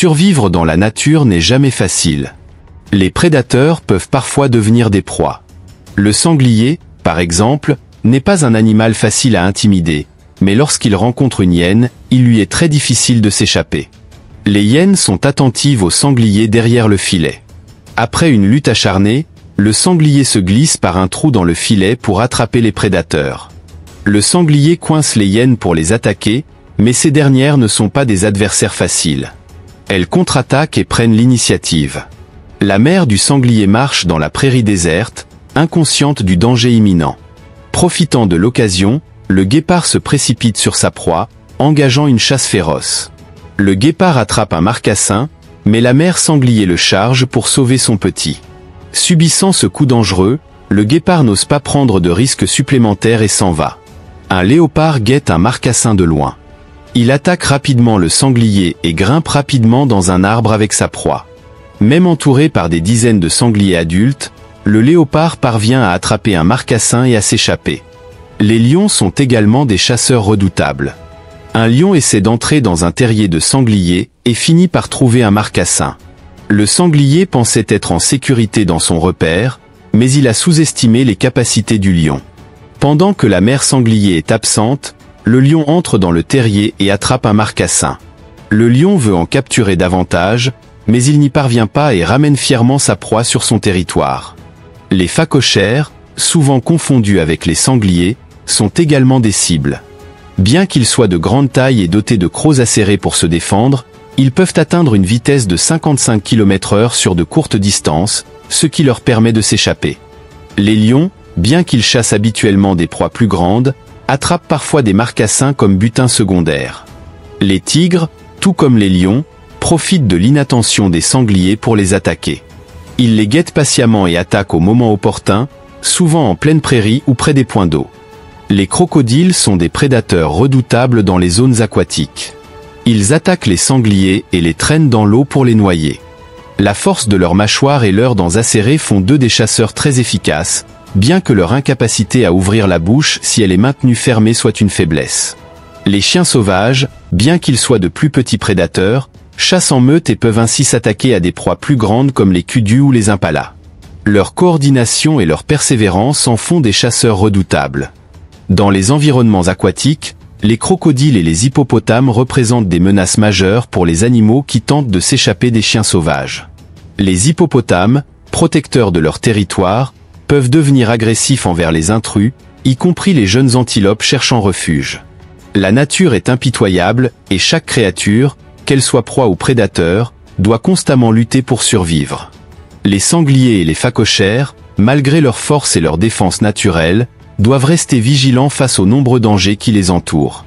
Survivre dans la nature n'est jamais facile. Les prédateurs peuvent parfois devenir des proies. Le sanglier, par exemple, n'est pas un animal facile à intimider, mais lorsqu'il rencontre une hyène, il lui est très difficile de s'échapper. Les hyènes sont attentives au sanglier derrière le filet. Après une lutte acharnée, le sanglier se glisse par un trou dans le filet pour attraper les prédateurs. Le sanglier coince les hyènes pour les attaquer, mais ces dernières ne sont pas des adversaires faciles. Elles contre-attaquent et prennent l'initiative. La mère du sanglier marche dans la prairie déserte, inconsciente du danger imminent. Profitant de l'occasion, le guépard se précipite sur sa proie, engageant une chasse féroce. Le guépard attrape un marcassin, mais la mère sanglier le charge pour sauver son petit. Subissant ce coup dangereux, le guépard n'ose pas prendre de risques supplémentaires et s'en va. Un léopard guette un marcassin de loin. Il attaque rapidement le sanglier et grimpe rapidement dans un arbre avec sa proie. Même entouré par des dizaines de sangliers adultes, le léopard parvient à attraper un marcassin et à s'échapper. Les lions sont également des chasseurs redoutables. Un lion essaie d'entrer dans un terrier de sangliers et finit par trouver un marcassin. Le sanglier pensait être en sécurité dans son repère, mais il a sous-estimé les capacités du lion. Pendant que la mère sanglier est absente, le lion entre dans le terrier et attrape un marcassin. Le lion veut en capturer davantage, mais il n'y parvient pas et ramène fièrement sa proie sur son territoire. Les phacochères, souvent confondus avec les sangliers, sont également des cibles. Bien qu'ils soient de grande taille et dotés de crocs acérés pour se défendre, ils peuvent atteindre une vitesse de 55 km heure sur de courtes distances, ce qui leur permet de s'échapper. Les lions, bien qu'ils chassent habituellement des proies plus grandes, attrapent parfois des marcassins comme butin secondaire. Les tigres, tout comme les lions, profitent de l'inattention des sangliers pour les attaquer. Ils les guettent patiemment et attaquent au moment opportun, souvent en pleine prairie ou près des points d'eau. Les crocodiles sont des prédateurs redoutables dans les zones aquatiques. Ils attaquent les sangliers et les traînent dans l'eau pour les noyer. La force de leurs mâchoires et leurs dents acérées font d'eux des chasseurs très efficaces, bien que leur incapacité à ouvrir la bouche si elle est maintenue fermée soit une faiblesse. Les chiens sauvages, bien qu'ils soient de plus petits prédateurs, chassent en meute et peuvent ainsi s'attaquer à des proies plus grandes comme les cudus ou les impalas. Leur coordination et leur persévérance en font des chasseurs redoutables. Dans les environnements aquatiques, les crocodiles et les hippopotames représentent des menaces majeures pour les animaux qui tentent de s'échapper des chiens sauvages. Les hippopotames, protecteurs de leur territoire, peuvent devenir agressifs envers les intrus, y compris les jeunes antilopes cherchant refuge. La nature est impitoyable, et chaque créature, qu'elle soit proie ou prédateur, doit constamment lutter pour survivre. Les sangliers et les phacochères, malgré leur force et leur défense naturelle, doivent rester vigilants face aux nombreux dangers qui les entourent.